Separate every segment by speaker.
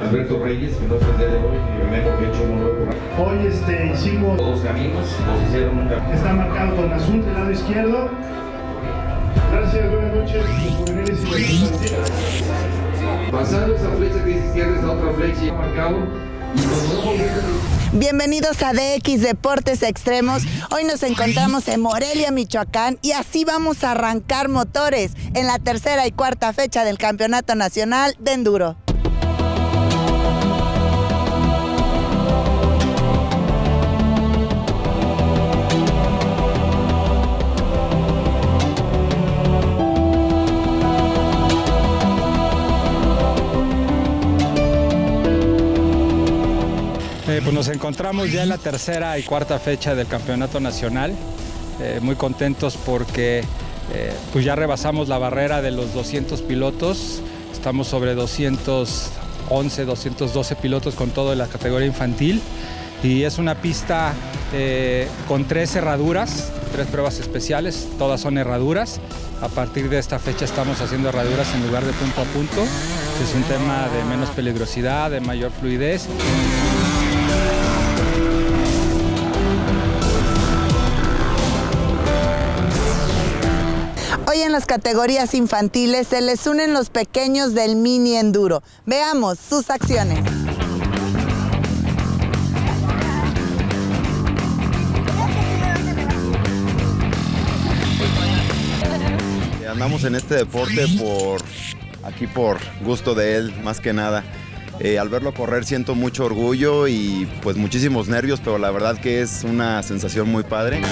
Speaker 1: Alberto Reyes, que no está el día de hoy, y ha hecho un nuevo
Speaker 2: Hoy este, hicimos,
Speaker 1: Dos caminos, nos hicieron un camino.
Speaker 2: está marcado con azul del lado izquierdo. Gracias, buenas noches, juveniles y.
Speaker 1: Pasando esa flecha que es izquierda, esta otra flecha ya marcado,
Speaker 3: Bienvenidos a DX Deportes Extremos. Hoy nos encontramos en Morelia, Michoacán y así vamos a arrancar motores en la tercera y cuarta fecha del Campeonato Nacional de Enduro.
Speaker 4: Eh, pues nos encontramos ya en la tercera y cuarta fecha del Campeonato Nacional. Eh, muy contentos porque eh, pues ya rebasamos la barrera de los 200 pilotos. Estamos sobre 211, 212 pilotos con todo en la categoría infantil. Y es una pista con tres herraduras, tres pruebas especiales, todas son herraduras. A partir de esta fecha estamos haciendo herraduras en lugar de punto a punto. Es un tema de menos peligrosidad, de mayor fluidez.
Speaker 3: Hoy en las categorías infantiles se les unen los pequeños del mini enduro. Veamos sus acciones.
Speaker 5: Andamos en este deporte por aquí por gusto de él, más que nada. Eh, al verlo correr siento mucho orgullo y pues muchísimos nervios, pero la verdad que es una sensación muy padre.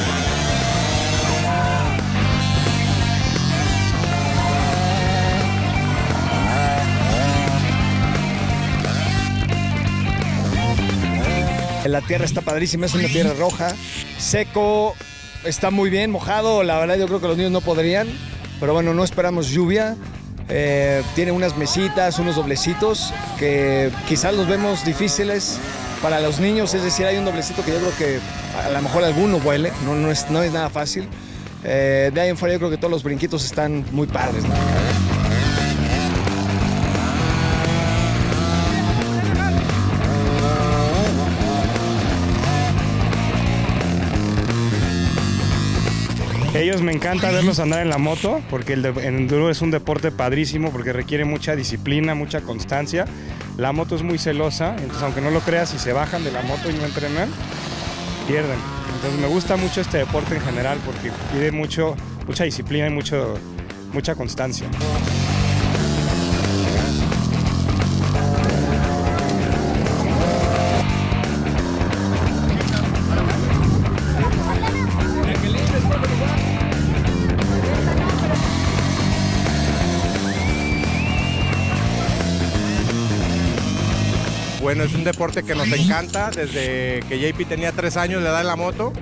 Speaker 6: La tierra está padrísima, es una tierra roja, seco, está muy bien, mojado, la verdad yo creo que los niños no podrían, pero bueno, no esperamos lluvia. Eh, tiene unas mesitas, unos doblecitos que quizás los vemos difíciles para los niños, es decir, hay un doblecito que yo creo que a lo mejor alguno huele, no, no, es, no es nada fácil. Eh, de ahí en fuera yo creo que todos los brinquitos están muy padres.
Speaker 4: Ellos me encanta verlos andar en la moto porque el, de- el enduro es un deporte padrísimo porque requiere mucha disciplina, mucha constancia. La moto es muy celosa, entonces aunque no lo creas, si se bajan de la moto y no entrenan, pierden. Entonces me gusta mucho este deporte en general porque pide mucho, mucha disciplina y mucho, mucha constancia.
Speaker 7: Bueno, es un deporte que nos encanta. Desde que JP tenía tres años le da en la moto.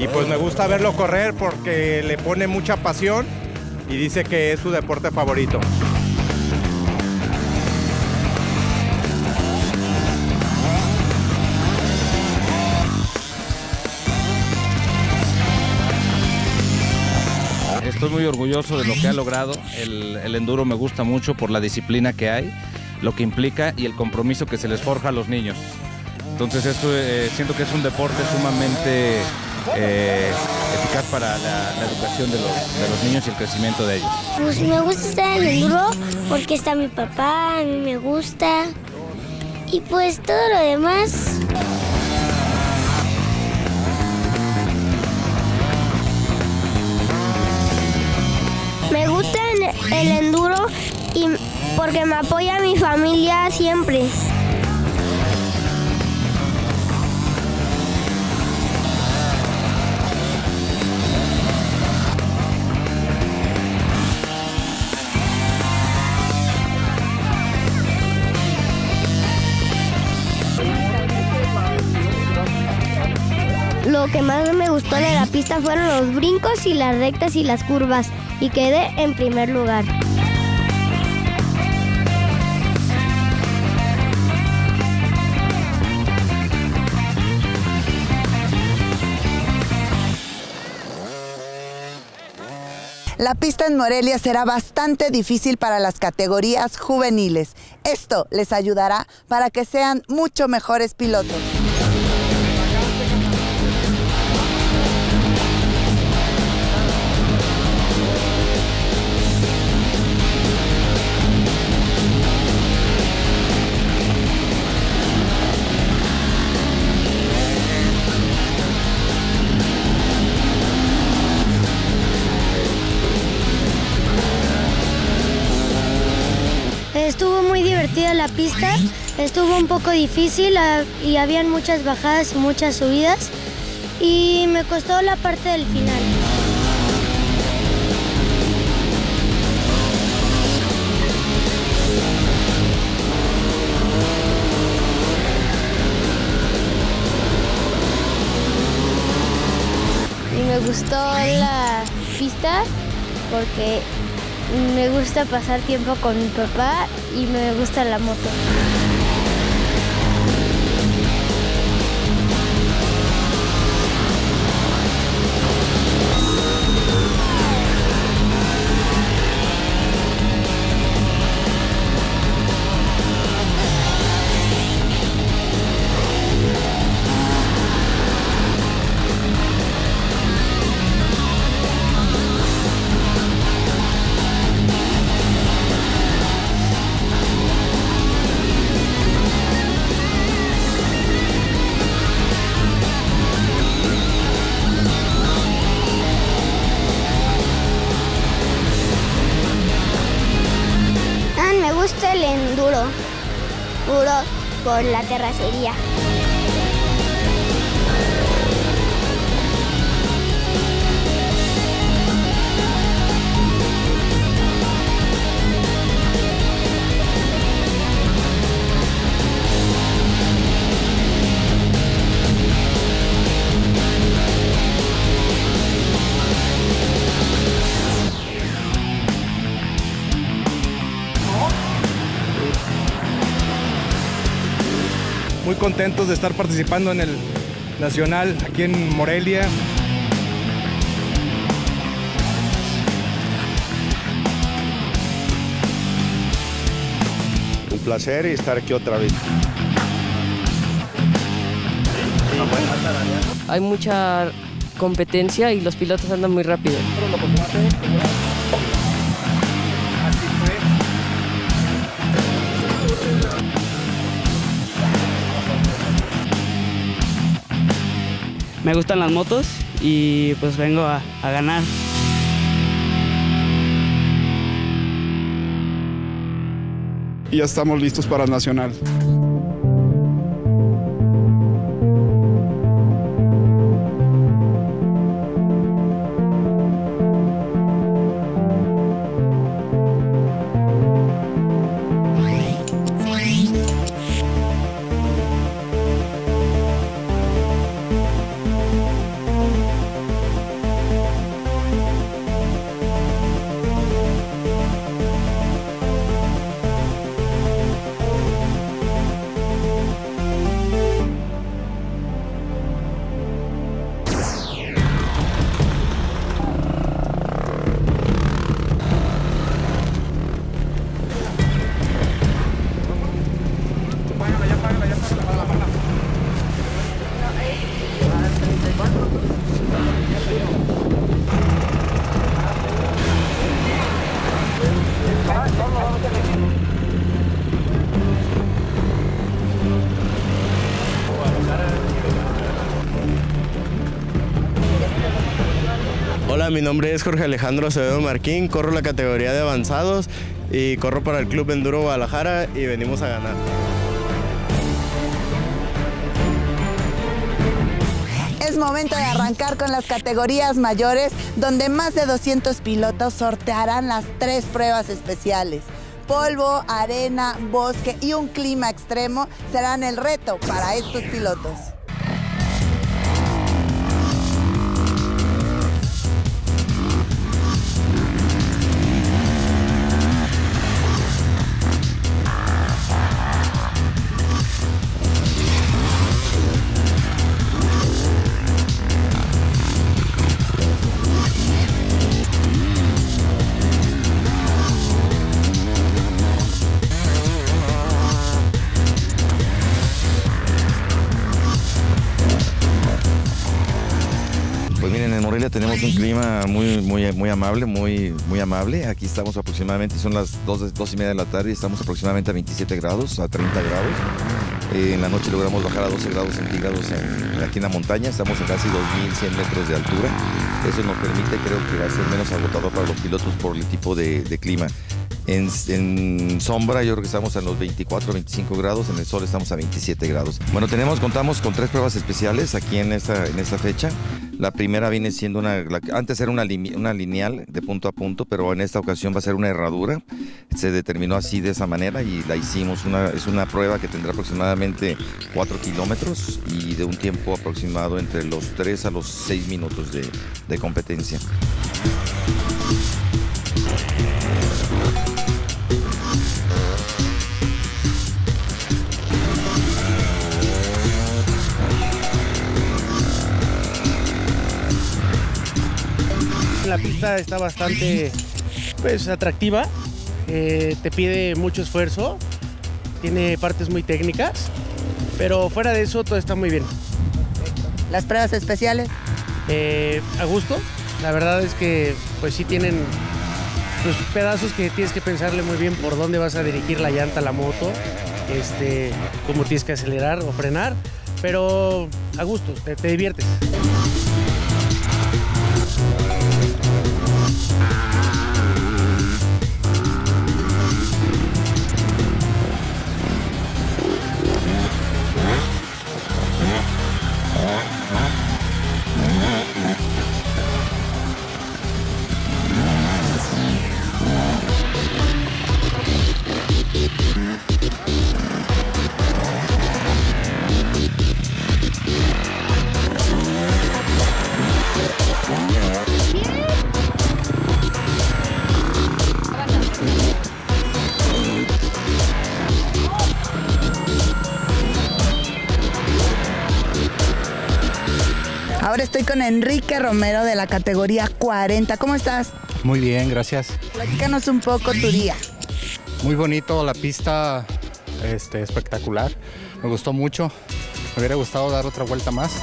Speaker 7: Y pues me gusta verlo correr porque le pone mucha pasión y dice que es su deporte favorito.
Speaker 8: Estoy muy orgulloso de lo que ha logrado. El, el enduro me gusta mucho por la disciplina que hay, lo que implica y el compromiso que se les forja a los niños. Entonces esto eh, siento que es un deporte sumamente eh, eficaz para la, educación de los, niños y el crecimiento de ellos.
Speaker 9: Pues me gusta estar en el enduro porque está mi papá, a mí me gusta. Y pues todo lo demás. Me gusta el- enduro porque me apoya mi familia siempre. Lo que más me gustó de la pista fueron los brincos y las rectas y las curvas. Y quedé en primer lugar.
Speaker 3: La pista en Morelia será bastante difícil para las categorías juveniles. Esto les ayudará para que sean mucho mejores pilotos.
Speaker 9: Estuvo un poco difícil ah, y habían muchas bajadas y muchas subidas y me costó la parte del final. Me gustó la pista porque me gusta pasar tiempo con mi papá y me gusta la moto. Por la terracería.
Speaker 7: Contentos de estar participando en el Nacional aquí en Morelia.
Speaker 10: Un placer estar aquí otra vez.
Speaker 11: Hay mucha competencia y los pilotos andan muy rápido.
Speaker 12: Me gustan las motos y pues vengo a, ganar.
Speaker 13: Y ya estamos listos para el Nacional.
Speaker 14: Mi nombre es Jorge Alejandro Acevedo Marquín, corro la categoría de avanzados y corro para el Club Enduro Guadalajara y venimos a ganar.
Speaker 3: Es momento de arrancar con las categorías mayores, donde más de 200 pilotos sortearán las tres pruebas especiales. Polvo, arena, bosque y un clima extremo serán el reto para estos pilotos.
Speaker 15: Clima muy, muy, muy amable, muy, muy amable. Aquí estamos aproximadamente, son las 2, dos y media de la tarde estamos aproximadamente a 27 grados, a 30 grados. Eh, en la noche logramos bajar a 12 grados centígrados en- aquí en la montaña, estamos a casi 2.100 metros de altura. Eso nos permite, creo que va a ser menos agotador para los pilotos por el tipo de clima. En, sombra yo creo que estamos a los 24, 25 grados, en el sol estamos a 27 grados. Bueno, tenemos, contamos con tres pruebas especiales aquí en esta, en esta fecha. La primera viene siendo una, antes era una, una lineal de punto a punto, pero en esta ocasión va a ser una herradura. Se determinó así de esa manera y la hicimos. Una, es una prueba que tendrá aproximadamente 4 kilómetros y de un tiempo aproximado entre los 3 a los 6 minutos de, de competencia.
Speaker 16: La pista está bastante pues, atractiva, eh, te pide mucho esfuerzo, tiene partes muy técnicas, pero fuera de eso todo está muy bien.
Speaker 3: ¿Las pruebas especiales?
Speaker 16: Eh, a gusto, la verdad es que pues sí tienen pues, pedazos que tienes que pensarle muy bien por dónde vas a dirigir la llanta, la moto, este, cómo tienes que acelerar o frenar, pero a gusto, te- te diviertes.
Speaker 3: Estoy con Enrique Romero de la categoría 40. ¿Cómo estás?
Speaker 17: Muy bien, gracias.
Speaker 3: Platícanos un poco tu día.
Speaker 17: Muy bonito, la pista este, espectacular. Me gustó mucho. Me hubiera gustado dar otra vuelta más.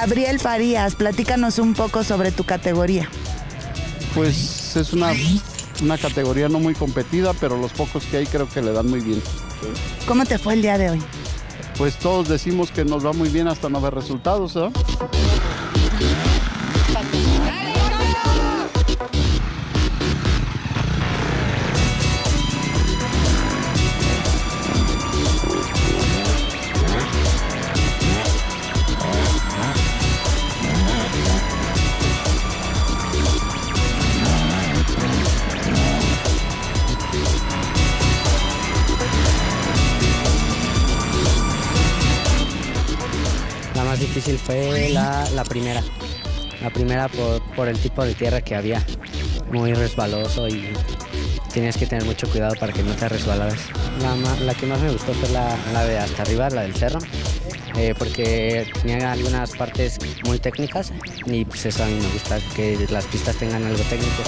Speaker 3: Gabriel Farías, platícanos un poco sobre tu categoría.
Speaker 18: Pues es una, una categoría no muy competida, pero los pocos que hay creo que le dan muy bien.
Speaker 3: ¿Cómo te fue el día de hoy?
Speaker 18: Pues todos decimos que nos va muy bien hasta no ver resultados, ¿ah?
Speaker 19: Más difícil fue la, la primera. La primera por, por el tipo de tierra que había. Muy resbaloso y tienes que tener mucho cuidado para que no te resbalaras. La, la que más me gustó fue la, la de hasta arriba, la del cerro. eh, porque tenía algunas partes muy técnicas y pues eso a mí me gusta, que las pistas tengan algo técnico.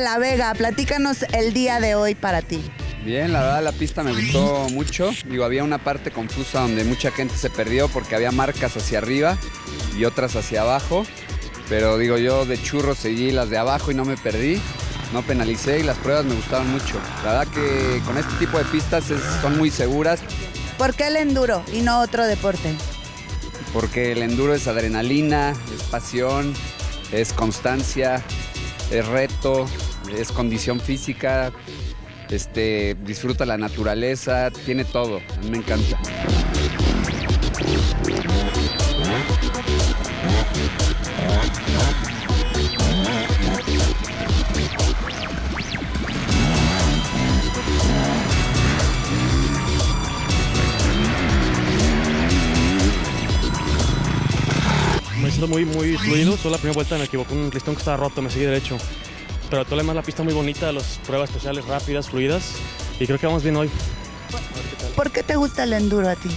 Speaker 3: De la Vega, platícanos el día de hoy para ti.
Speaker 20: Bien, la verdad la pista me gustó mucho. Digo, había una parte confusa donde mucha gente se perdió porque había marcas hacia arriba y otras hacia abajo. Pero digo, yo de churro seguí las de abajo y no me perdí. No penalicé y las pruebas me gustaron mucho. La verdad que con este tipo de pistas es- son muy seguras
Speaker 3: ¿Por qué el enduro y no otro deporte?
Speaker 20: porque el enduro es adrenalina, es pasión, es constancia, es reto, es condición física, este, disfruta la naturaleza, tiene todo. A mí me encanta.
Speaker 21: Me siento muy, muy fluido. Solo la primera vuelta me equivoqué, un listón que estaba roto, me seguí derecho. Pero todo lo demás, la pista muy bonita, las pruebas especiales rápidas, fluidas. Y creo que vamos bien hoy.
Speaker 3: ¿Por qué te gusta el enduro a ti?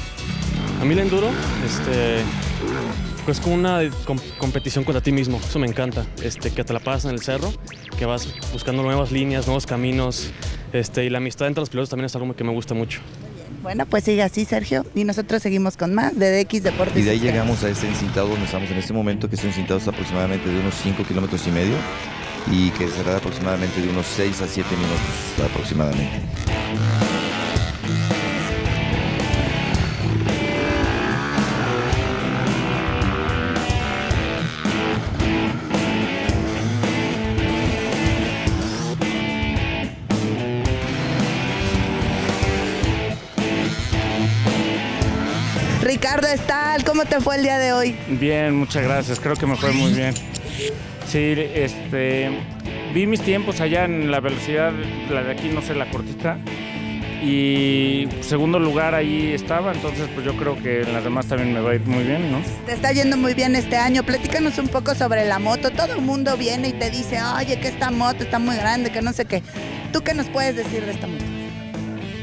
Speaker 21: A mí el enduro, este, pues como una com- competición contra ti mismo. Eso me encanta. Este, que te la pasas en el cerro, que vas buscando nuevas líneas, nuevos caminos. Este, y la amistad entre los pilotos también es algo que me gusta mucho.
Speaker 3: Bueno, pues sigue así, Sergio. Y nosotros seguimos con más de DX Deportes.
Speaker 15: Y de ahí llegamos a este encintado donde estamos en este momento, que es encintado hasta aproximadamente de unos 5 kilómetros y medio y que será aproximadamente de unos 6 a 7 minutos aproximadamente.
Speaker 3: Ricardo Estal, ¿cómo te fue el día de hoy?
Speaker 22: Bien, muchas gracias. Creo que me fue muy bien. Sí, este, vi mis tiempos allá en la velocidad, la de aquí, no sé, la cortita. Y segundo lugar ahí estaba, entonces pues yo creo que en las demás también me va a ir muy bien, ¿no?
Speaker 3: Te está yendo muy bien este año. Platícanos un poco sobre la moto. Todo el mundo viene y te dice, oye, que esta moto está muy grande, que no sé qué. ¿Tú qué nos puedes decir de esta moto?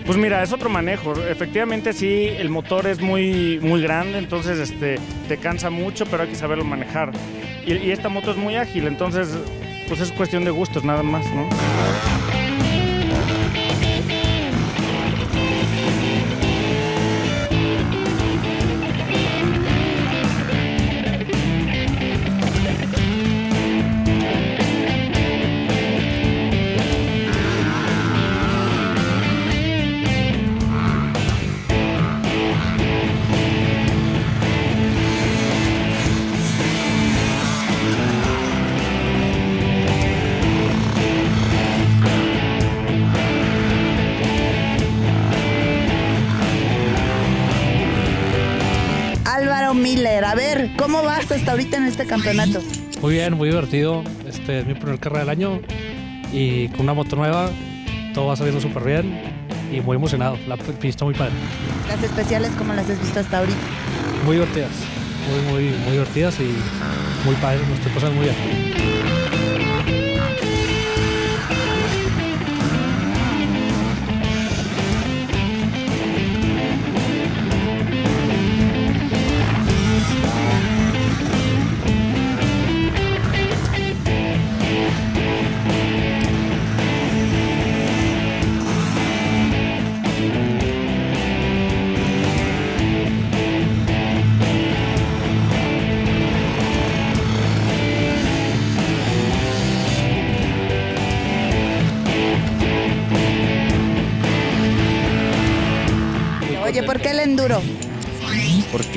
Speaker 22: Pues mira, es otro manejo. Efectivamente sí, el motor es muy, muy grande, entonces este, te cansa mucho, pero hay que saberlo manejar. Y, y esta moto es muy ágil, entonces pues es cuestión de gustos nada más, ¿no?
Speaker 3: ¿Cómo vas hasta ahorita en este campeonato?
Speaker 23: Muy bien, muy divertido. Este es mi primer carrera del año y con una moto nueva, todo va saliendo súper bien y muy emocionado. La pista muy padre.
Speaker 3: Las especiales, ¿cómo las has visto hasta ahorita?
Speaker 23: Muy divertidas, muy, muy, muy divertidas y muy padre. Nos estoy pasando muy bien.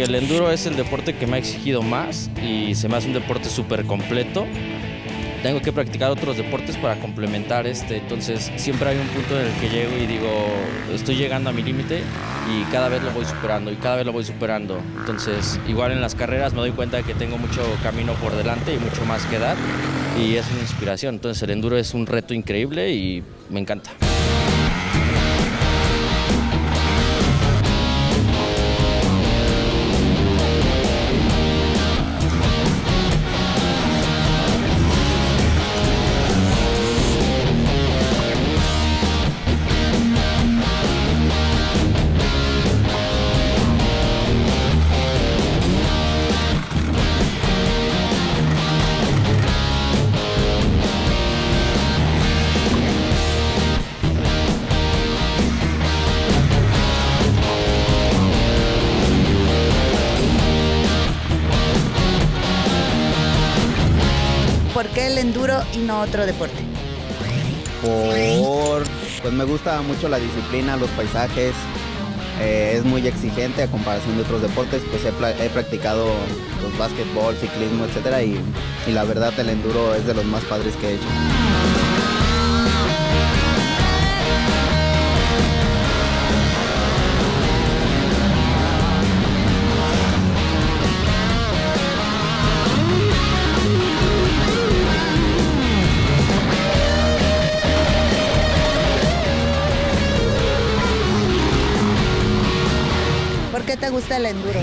Speaker 3: El enduro
Speaker 24: es el deporte que me ha exigido más y se me hace un deporte súper completo. Tengo que practicar otros deportes para complementar este, entonces siempre hay un punto en el que llego y digo, estoy llegando a mi límite y cada vez lo voy superando y cada vez lo voy superando. Entonces, igual en las carreras me doy cuenta de que tengo mucho camino por delante y mucho más que dar y es una inspiración. Entonces, el enduro es un reto increíble y me encanta.
Speaker 3: Y no otro deporte?
Speaker 25: Por, pues me gusta mucho la disciplina, los paisajes. eh, es muy exigente a comparación de otros deportes, pues he, practicado pues, básquetbol, ciclismo, etcétera, y, y la verdad el enduro es de los más padres que he hecho.
Speaker 3: Gusta el enduro?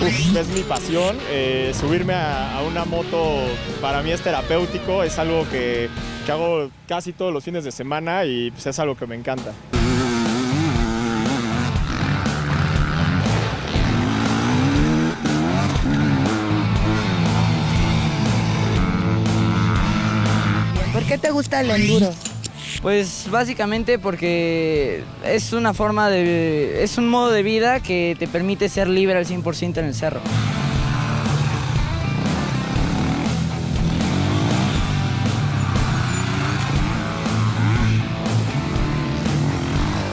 Speaker 20: Uf, es mi pasión. eh, subirme a, a una moto para mí es terapéutico, es algo que, que hago casi todos los fines de semana y pues, es algo que me encanta.
Speaker 3: ¿Por qué te gusta el enduro?
Speaker 26: Pues básicamente porque es una forma de... es un modo de vida que te permite ser libre al 100% en el cerro.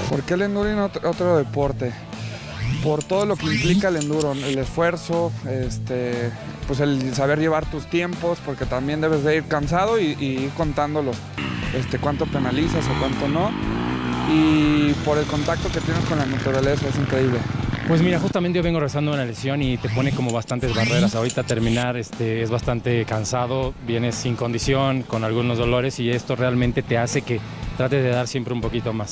Speaker 27: ¿Por qué el enduro otro, otro deporte? Por todo lo que implica el enduro, el esfuerzo, este, pues el saber llevar tus tiempos, porque también debes de ir cansado y, ir contando los, este, cuánto penalizas o cuánto no. Y por el contacto que tienes con la naturaleza, es increíble.
Speaker 4: Pues mira, justamente yo vengo rezando una lesión y te pone como bastantes barreras. Ahorita terminar este, es bastante cansado, vienes sin condición, con algunos dolores y esto realmente te hace que trates de dar siempre un poquito más.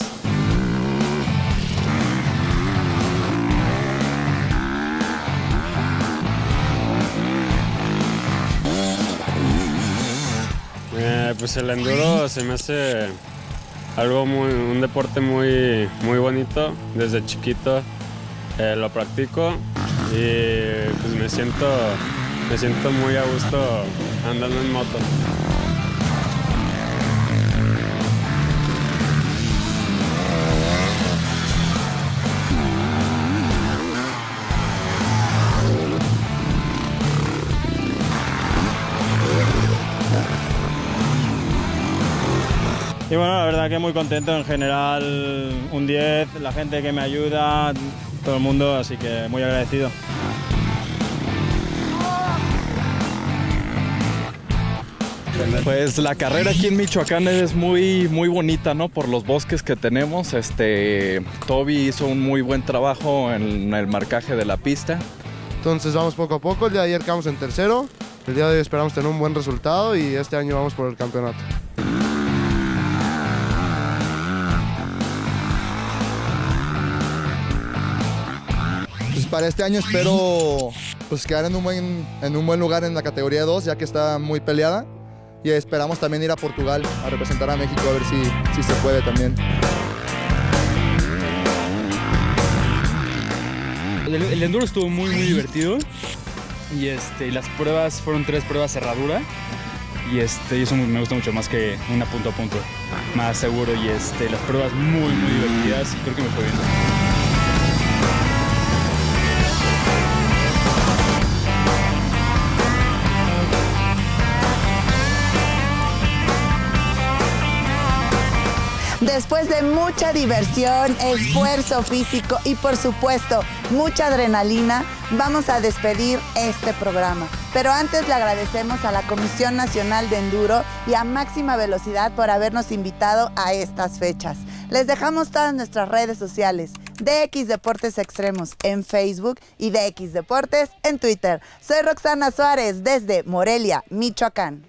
Speaker 28: Pues el enduro se me hace algo muy, un deporte muy, muy bonito. Desde chiquito eh, lo practico y pues me siento, me siento muy a gusto andando en moto.
Speaker 29: Verdad que muy contento en general, un 10, la gente que me ayuda, todo el mundo, así que muy agradecido.
Speaker 30: Pues la carrera aquí en Michoacán es muy, muy bonita, ¿no? Por los bosques que tenemos. Este, Toby hizo un muy buen trabajo en el marcaje de la pista.
Speaker 31: Entonces vamos poco a poco. El día de ayer quedamos en tercero. El día de hoy esperamos tener un buen resultado y este año vamos por el campeonato.
Speaker 32: Para este año espero pues quedar en un buen, en un buen lugar en la categoría 2, ya que está muy peleada. Y esperamos también ir a Portugal a representar a México, a ver si, si se puede también.
Speaker 33: El, enduro estuvo muy, muy divertido. Y este, las pruebas fueron tres pruebas cerradura. Y este, eso me gusta mucho más que una punto a punto. Más seguro. Y este, las pruebas muy, muy divertidas. Y creo que me fue bien.
Speaker 3: Después de mucha diversión, esfuerzo físico y por supuesto mucha adrenalina, vamos a despedir este programa. Pero antes le agradecemos a la Comisión Nacional de Enduro y a Máxima Velocidad por habernos invitado a estas fechas. Les dejamos todas nuestras redes sociales, DX Deportes Extremos en Facebook y DX Deportes en Twitter. Soy Roxana Suárez desde Morelia, Michoacán.